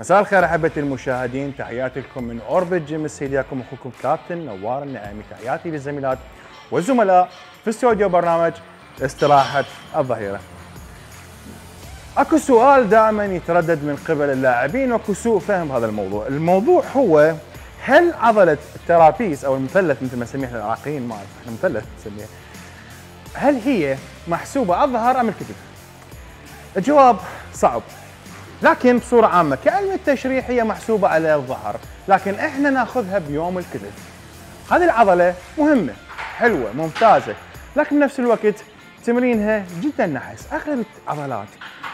مساء الخير أحبتي المشاهدين تحياتي لكم من Orbit Gym استدياكم اخوكم كابتن نوار النعيمي تحياتي للزميلات والزملاء في استوديو برنامج استراحه الظهيرة. أكو سؤال دائما يتردد من قبل اللاعبين وأكو سوء فهم هذا الموضوع، الموضوع هو هل عضلة ال traps أو المثلث مثل ما نسميها العراقيين ما أعرف إحنا مثلث نسميها هل هي محسوبة الظهر أم الكتف؟ الجواب صعب لكن بصورة عامة كعلم التشريح هي محسوبة على الظهر لكن إحنا ناخذها بيوم الكتف هذه العضلة مهمة حلوة ممتازة لكن بنفس الوقت تمرينها جدا نحس. أغلب العضلات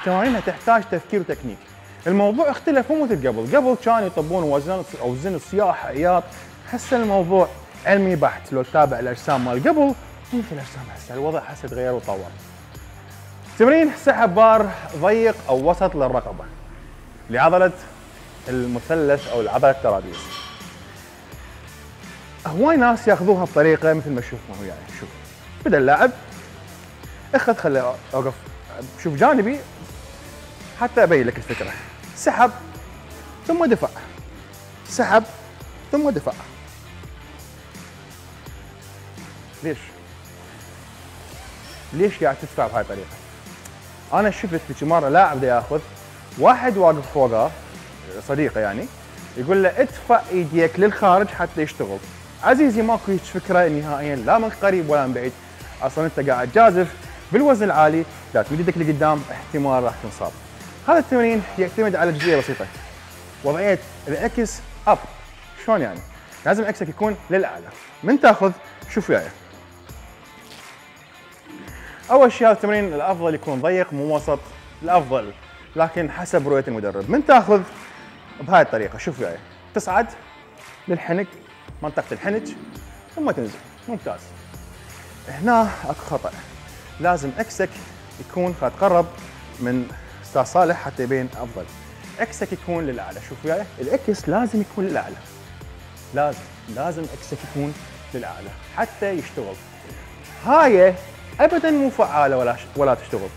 تمارينها تحتاج تفكير وتكنيك. الموضوع اختلف مو مثل قبل. قبل كانوا يطبون وزن اوزان صياح عياط. هسه الموضوع علمي بحت لو تتابع الأجسام مال قبل مو مثل الأجسام هسه الوضع هسه تغير وطور تمرين سحب بار ضيق أو وسط للرقبة. لعضلة المثلث أو العضلة ال traps هواي ناس ياخذوها بطريقة مثل ما تشوفون وياي يعني شوف بدا اللاعب أخذ خليه أوقف شوف جانبي حتى أبين لك الفكرة سحب ثم دفع سحب ثم دفع ليش؟ ليش قاعد تدفع بهاي الطريقة؟ أنا شفت في مره لاعب ياخذ واحد واقف فوقه صديقه يعني يقول له ادفع ايديك للخارج حتى يشتغل. عزيزي ماكو هيك فكرة نهائيا لا من قريب ولا من بعيد. أصلا أنت قاعد جازف بالوزن العالي لا تمد يدك لقدام احتمال راح تنصاب. هذا التمرين يعتمد على جزئية بسيطة. وضعية العكس up شلون يعني؟ لازم عكسك يكون للأعلى. من تأخذ؟ شوف وياي. أول شيء هذا التمرين الأفضل يكون ضيق مو وسط الأفضل. لكن حسب رؤية المدرب. من تاخذ بهاي الطريقة؟ شوف وياي تصعد للحنك منطقة الحنك ثم تنزل. ممتاز. هنا أكو خطأ. لازم عكسك يكون خد تقرب من أستاذ صالح حتى يبين أفضل. عكسك يكون للأعلى. شوف وياي العكس لازم يكون للأعلى. لازم لازم عكسك يكون للأعلى. حتى يشتغل. هاي ابدا مو فعالة ولا ولا تشتغل.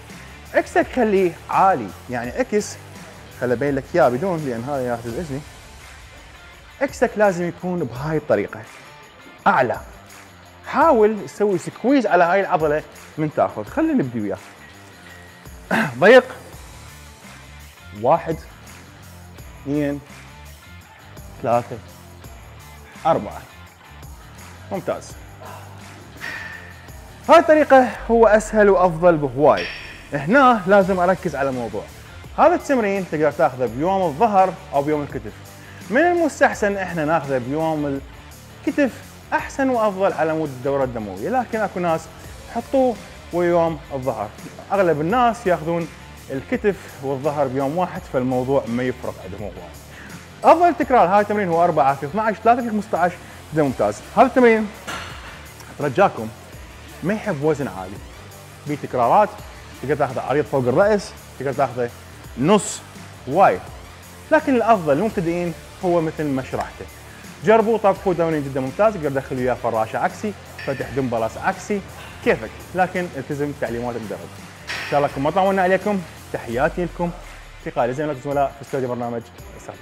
عكسك خليه عالي. يعني عكس خلي ابين لك اياه بدون لأن هذا ياخذ اذني عكسك لازم يكون بهاي الطريقة. أعلى. حاول تسوي squeeze على هاي العضلة من تأخذ. خلينا نبدي وياه. ضيق. واحد. اثنين. ثلاثة. أربعة. ممتاز. هاي الطريقة هو أسهل وأفضل بهواي. هنا لازم أركز على موضوع. هذا التمرين تقدر تاخذه بيوم الظهر أو بيوم الكتف. من المستحسن إحنا ناخذه بيوم الكتف أحسن وأفضل على مود الدورة الدموية لكن أكو ناس حطوه ويوم الظهر. أغلب الناس ياخذون الكتف والظهر بيوم واحد فالموضوع ما يفرق عندهم أفضل تكرار هاي التمرين هو 4 في 12 3 في 15 جدا ممتاز. هذا التمرين رجاكم ما يحب وزن عالي. بيه تكرارات تقدر تاخذه عريض فوق الرأس تقدر تاخذه نص وايد. لكن الأفضل للمبتدئين هو مثل ما شرحته. جربوا طبقوا تمرين جدا ممتاز تقدر تدخل وياه فراشه عكسي فتح دمبلاس عكسي. كيفك؟ لكن التزم تعليمات المدرب. إن شاء الله ما طولنا عليكم. تحياتي لكم. ثقه لزملاء الزملاء في استوديو برنامج الصحه